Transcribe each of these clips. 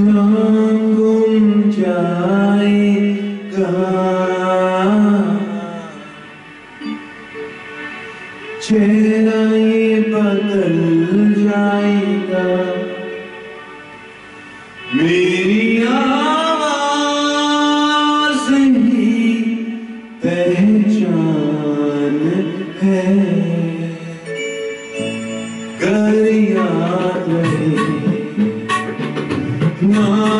گم بدل پہچان ہے گری Oh.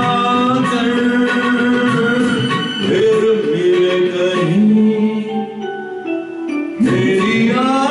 Lydia.